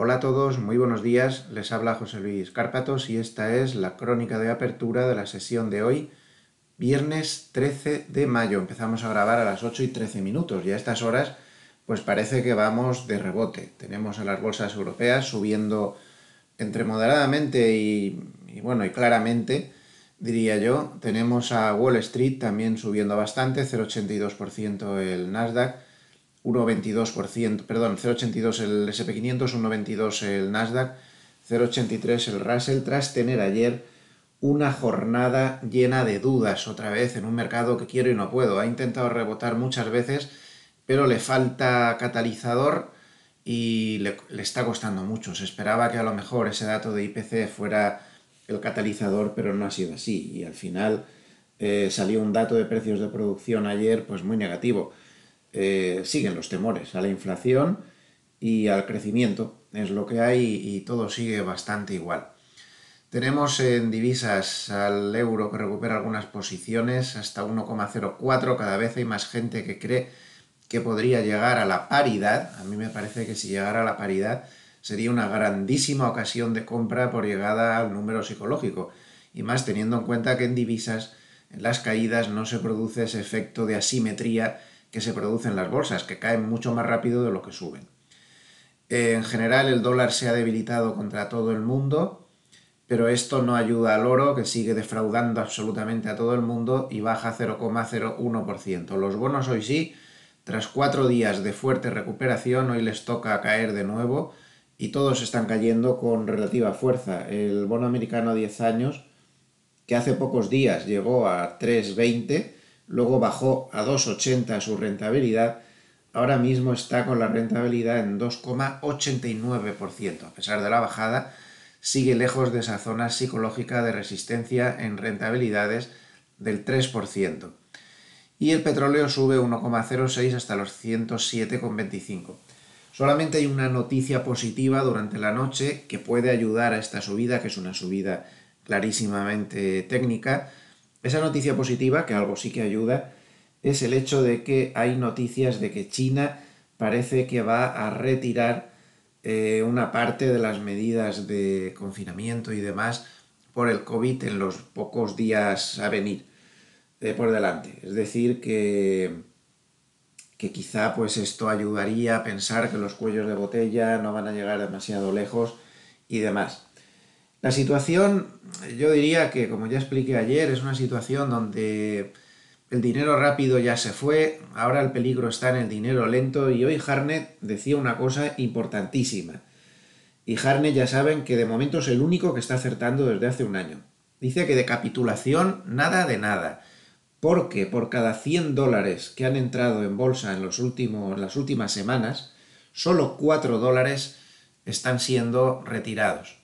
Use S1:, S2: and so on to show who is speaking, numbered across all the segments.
S1: Hola a todos, muy buenos días. Les habla José Luis Cárpatos y esta es la crónica de apertura de la sesión de hoy, viernes 13 de mayo. Empezamos a grabar a las 8 y 13 minutos y a estas horas pues parece que vamos de rebote. Tenemos a las bolsas europeas subiendo entre moderadamente y, y bueno y claramente diría yo. Tenemos a Wall Street también subiendo bastante, 0,82% el Nasdaq, 1,22%, perdón, 0,82 el SP500, 1,22 el Nasdaq, 0,83 el Russell, tras tener ayer una jornada llena de dudas otra vez en un mercado que quiero y no puedo. Ha intentado rebotar muchas veces, pero le falta catalizador y le, le está costando mucho. Se esperaba que a lo mejor ese dato de IPC fuera el catalizador, pero no ha sido así. Y al final eh, salió un dato de precios de producción ayer pues muy negativo. Eh, siguen los temores a la inflación y al crecimiento. Es lo que hay y todo sigue bastante igual. Tenemos en divisas al euro que recupera algunas posiciones hasta 1,04. Cada vez hay más gente que cree que podría llegar a la paridad. A mí me parece que si llegara a la paridad sería una grandísima ocasión de compra por llegada al número psicológico, y más teniendo en cuenta que en divisas, en las caídas, no se produce ese efecto de asimetría que se produce en las bolsas, que caen mucho más rápido de lo que suben. En general, el dólar se ha debilitado contra todo el mundo, pero esto no ayuda al oro, que sigue defraudando absolutamente a todo el mundo y baja 0,01%. Los bonos hoy sí, tras cuatro días de fuerte recuperación, hoy les toca caer de nuevo y todos están cayendo con relativa fuerza. El bono americano a 10 años, que hace pocos días llegó a 3,20, luego bajó a 2,80 su rentabilidad, ahora mismo está con la rentabilidad en 2,89%. A pesar de la bajada, sigue lejos de esa zona psicológica de resistencia en rentabilidades del 3%. Y el petróleo sube 1,06 hasta los 107,25. Solamente hay una noticia positiva durante la noche que puede ayudar a esta subida, que es una subida clarísimamente técnica. Esa noticia positiva, que algo sí que ayuda, es el hecho de que hay noticias de que China parece que va a retirar eh, una parte de las medidas de confinamiento y demás por el COVID en los pocos días a venir eh, por delante. Es decir, que que quizá pues esto ayudaría a pensar que los cuellos de botella no van a llegar demasiado lejos y demás. La situación, yo diría que como ya expliqué ayer, es una situación donde el dinero rápido ya se fue, ahora el peligro está en el dinero lento y hoy Harnett decía una cosa importantísima. Y Harnett ya saben que de momento es el único que está acertando desde hace un año. Dice que de capitulación nada de nada porque por cada 100 dólares que han entrado en bolsa en, los últimos, las últimas semanas, solo 4 dólares están siendo retirados.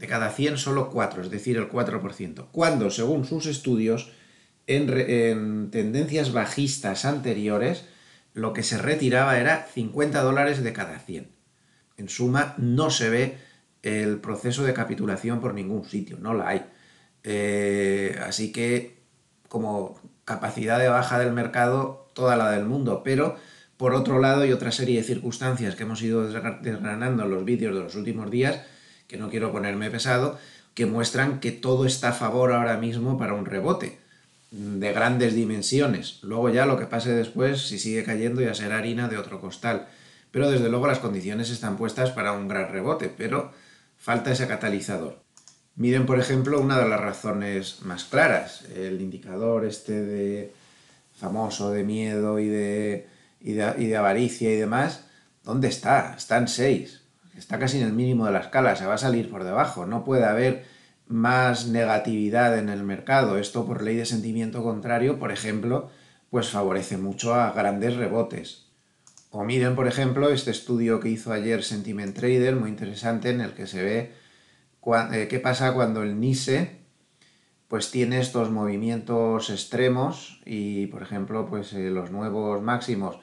S1: De cada 100, solo 4, es decir, el 4%. Cuando, según sus estudios, en, en tendencias bajistas anteriores, lo que se retiraba era 50 dólares de cada 100. En suma, no se ve el proceso de capitulación por ningún sitio, no la hay. Eh, así que como capacidad de baja del mercado toda la del mundo, pero por otro lado hay otra serie de circunstancias que hemos ido desgranando en los vídeos de los últimos días, que no quiero ponerme pesado, que muestran que todo está a favor ahora mismo para un rebote de grandes dimensiones. Luego ya lo que pase después, si sigue cayendo, ya será harina de otro costal. Pero desde luego las condiciones están puestas para un gran rebote, pero falta ese catalizador. Miren, por ejemplo, una de las razones más claras, el indicador este de famoso de miedo y de, y de, avaricia y demás, ¿dónde está? Está en 6, está casi en el mínimo de la escala, se va a salir por debajo, no puede haber más negatividad en el mercado. Esto por ley de sentimiento contrario, por ejemplo, pues favorece mucho a grandes rebotes. O miren, por ejemplo, este estudio que hizo ayer Sentiment Trader, muy interesante, en el que se ve eh, qué pasa cuando el NISE pues tiene estos movimientos extremos y, por ejemplo, pues eh, los nuevos máximos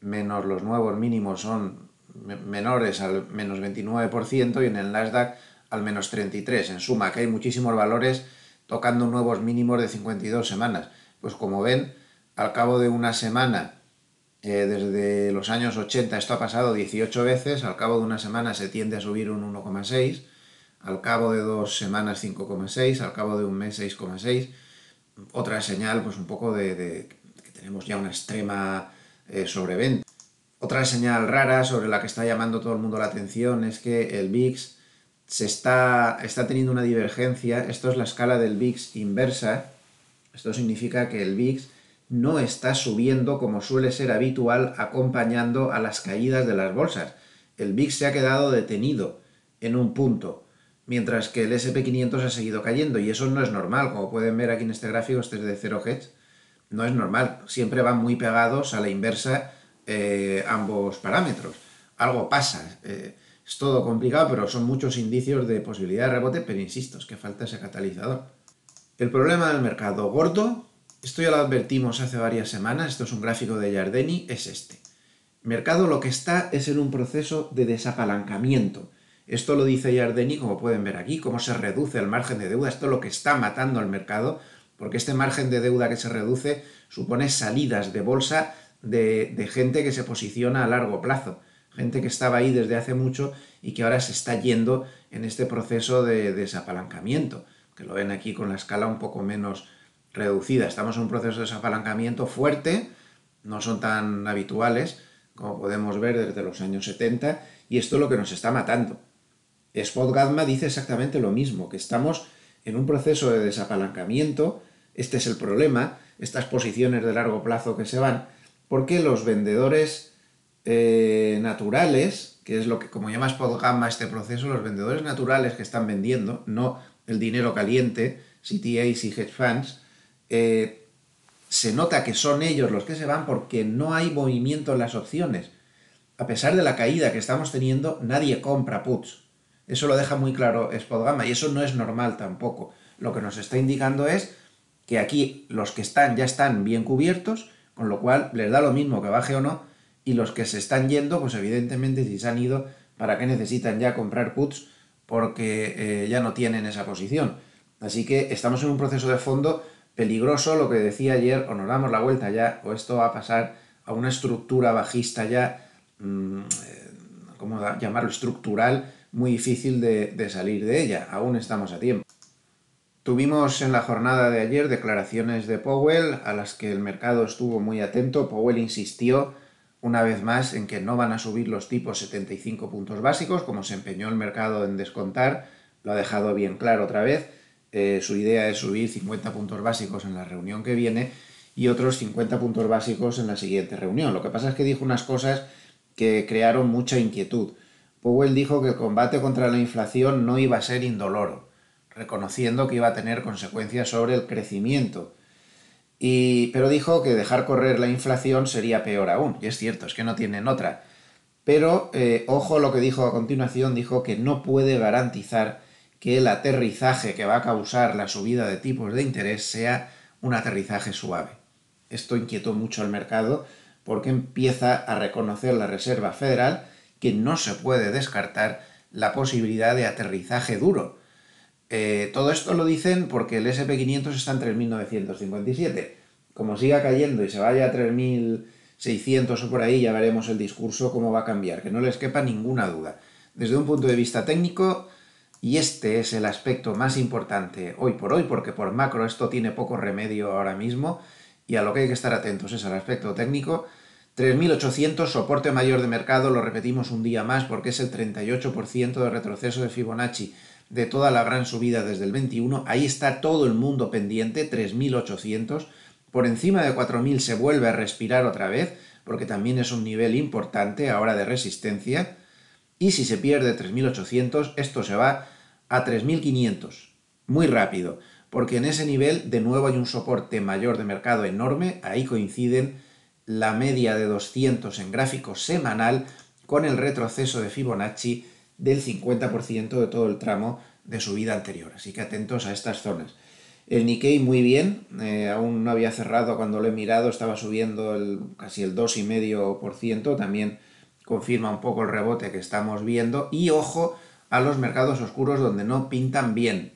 S1: menos los nuevos mínimos son menores al menos 29% y en el Nasdaq al menos 33%. En suma, que hay muchísimos valores tocando nuevos mínimos de 52 semanas. Pues como ven, al cabo de una semana Eh, desde los años 80 esto ha pasado 18 veces, al cabo de una semana se tiende a subir un 1,6, al cabo de dos semanas 5,6, al cabo de un mes 6,6. Otra señal, pues un poco de, que tenemos ya una extrema eh, sobreventa. Otra señal rara sobre la que está llamando todo el mundo la atención es que el VIX se está, está teniendo una divergencia. Esto es la escala del VIX inversa. Esto significa que el VIX no está subiendo como suele ser habitual acompañando a las caídas de las bolsas. El VIX se ha quedado detenido en un punto, mientras que el SP500 ha seguido cayendo y eso no es normal, como pueden ver aquí en este gráfico, este es de 0 Hedge, no es normal, siempre van muy pegados a la inversa eh, ambos parámetros. Algo pasa, eh, es todo complicado, pero son muchos indicios de posibilidad de rebote, pero insisto, es que falta ese catalizador. El problema del mercado gordo esto ya lo advertimos hace varias semanas, esto es un gráfico de Yardeni, es este. mercado lo que está es en un proceso de desapalancamiento. Esto lo dice Yardeni, como pueden ver aquí, cómo se reduce el margen de deuda. Esto es lo que está matando al mercado, porque este margen de deuda que se reduce supone salidas de bolsa de, de gente que se posiciona a largo plazo. Gente que estaba ahí desde hace mucho y que ahora se está yendo en este proceso de desapalancamiento, que lo ven aquí con la escala un poco menos reducida. Estamos en un proceso de desapalancamiento fuerte, no son tan habituales como podemos ver desde los años 70, y esto es lo que nos está matando. Spot Gadma dice exactamente lo mismo, que estamos en un proceso de desapalancamiento, este es el problema, estas posiciones de largo plazo que se van, porque los vendedores eh, naturales, que es lo que como llama Spot Gamma este proceso, los vendedores naturales que están vendiendo, no el dinero caliente, CTAs y hedge funds, eh, se nota que son ellos los que se van porque no hay movimiento en las opciones. A pesar de la caída que estamos teniendo, nadie compra puts. Eso lo deja muy claro Spot y eso no es normal tampoco. Lo que nos está indicando es que aquí los que están ya están bien cubiertos, con lo cual les da lo mismo que baje o no, y los que se están yendo, pues evidentemente si se han ido, ¿para qué necesitan ya comprar puts? Porque eh, ya no tienen esa posición. Así que estamos en un proceso de fondo peligroso lo que decía ayer, o nos damos la vuelta ya, o esto va a pasar a una estructura bajista ya, mmm, ¿cómo llamarlo? Estructural, muy difícil de salir de ella. Aún estamos a tiempo. Tuvimos en la jornada de ayer declaraciones de Powell a las que el mercado estuvo muy atento. Powell insistió una vez más en que no van a subir los tipos 75 puntos básicos, como se empeñó el mercado en descontar, lo ha dejado bien claro otra vez eh, su idea es subir 50 puntos básicos en la reunión que viene y otros 50 puntos básicos en la siguiente reunión. Lo que pasa es que dijo unas cosas que crearon mucha inquietud. Powell dijo que el combate contra la inflación no iba a ser indoloro, reconociendo que iba a tener consecuencias sobre el crecimiento. Y, pero dijo que dejar correr la inflación sería peor aún. Y es cierto, es que no tienen otra. Pero, eh, ojo lo que dijo a continuación, dijo que no puede garantizar que el aterrizaje que va a causar la subida de tipos de interés sea un aterrizaje suave. Esto inquietó mucho al mercado porque empieza a reconocer la Reserva Federal que no se puede descartar la posibilidad de aterrizaje duro. Eh, todo esto lo dicen porque el SP500 está en 3.957. Como siga cayendo y se vaya a 3.600 o por ahí, ya veremos el discurso cómo va a cambiar, que no les quepa ninguna duda. Desde un punto de vista técnico, y este es el aspecto más importante hoy por hoy, porque por macro esto tiene poco remedio ahora mismo, y a lo que hay que estar atentos es al aspecto técnico. 3.800, soporte mayor de mercado, lo repetimos un día más porque es el 38% de retroceso de Fibonacci de toda la gran subida desde el 21. Ahí está todo el mundo pendiente, 3.800. Por encima de 4.000 se vuelve a respirar otra vez, porque también es un nivel importante ahora de resistencia y si se pierde 3.800, esto se va a 3.500. Muy rápido, porque en ese nivel de nuevo hay un soporte mayor de mercado enorme, ahí coinciden la media de 200 en gráfico semanal con el retroceso de Fibonacci del 50% de todo el tramo de subida anterior. Así que atentos a estas zonas. El Nikkei muy bien, eh, aún no había cerrado cuando lo he mirado, estaba subiendo el, casi el 2,5%, también confirma un poco el rebote que estamos viendo. Y ojo a los mercados oscuros donde no pintan bien.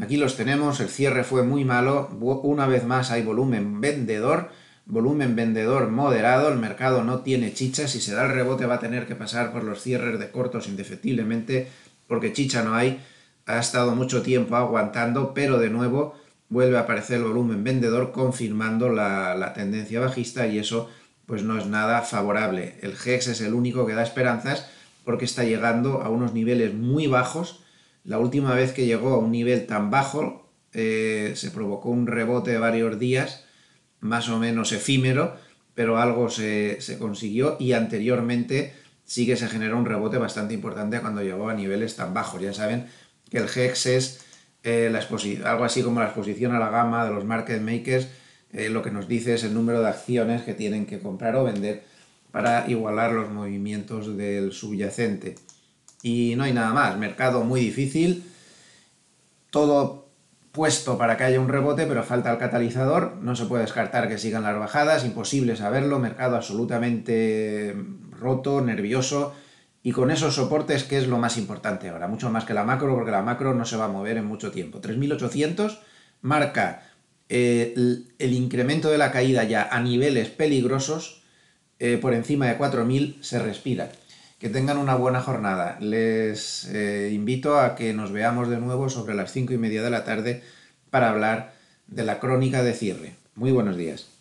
S1: Aquí los tenemos, el cierre fue muy malo, una vez más hay volumen vendedor, volumen vendedor moderado, el mercado no tiene chicha, si se da el rebote va a tener que pasar por los cierres de cortos indefectiblemente, porque chicha no hay, ha estado mucho tiempo aguantando, pero de nuevo vuelve a aparecer el volumen vendedor confirmando la, tendencia bajista y eso pues no es nada favorable. El GEX es el único que da esperanzas porque está llegando a unos niveles muy bajos. La última vez que llegó a un nivel tan bajo eh, se provocó un rebote de varios días, más o menos efímero, pero algo se, consiguió y anteriormente sí que se generó un rebote bastante importante cuando llegó a niveles tan bajos. Ya saben que el HEX es eh, la algo así como la exposición a la gama de los market makers, eh, lo que nos dice es el número de acciones que tienen que comprar o vender para igualar los movimientos del subyacente. Y no hay nada más, mercado muy difícil, todo puesto para que haya un rebote, pero falta el catalizador, no se puede descartar que sigan las bajadas, imposible saberlo, mercado absolutamente roto, nervioso, y con esos soportes, que es lo más importante ahora, mucho más que la macro, porque la macro no se va a mover en mucho tiempo. 3.800 marca eh, el incremento de la caída ya a niveles peligrosos, eh, por encima de 4.000 se respira. Que tengan una buena jornada. Les eh, invito a que nos veamos de nuevo sobre las 5 y media de la tarde para hablar de la crónica de cierre. Muy buenos días.